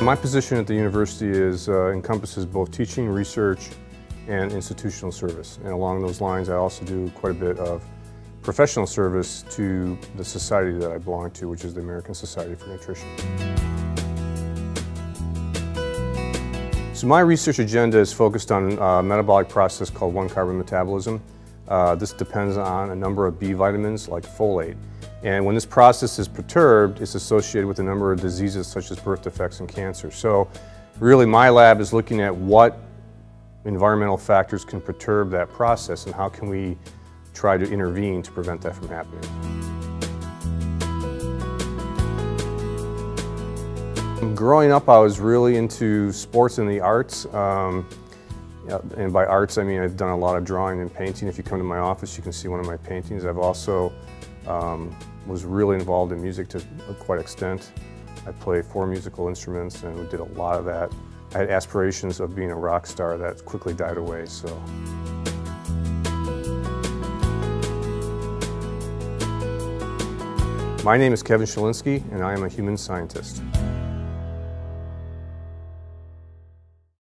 My position at the university is uh, encompasses both teaching, research, and institutional service. And along those lines, I also do quite a bit of professional service to the society that I belong to, which is the American Society for Nutrition. So my research agenda is focused on a metabolic process called one-carbon metabolism. Uh, this depends on a number of B vitamins like folate. And when this process is perturbed, it's associated with a number of diseases such as birth defects and cancer. So really my lab is looking at what environmental factors can perturb that process and how can we try to intervene to prevent that from happening. Growing up, I was really into sports and the arts. Um, and by arts, I mean I've done a lot of drawing and painting. If you come to my office, you can see one of my paintings. I've also um, was really involved in music to quite extent. I play four musical instruments and we did a lot of that. I had aspirations of being a rock star that quickly died away, so. My name is Kevin Schalinske and I am a human scientist.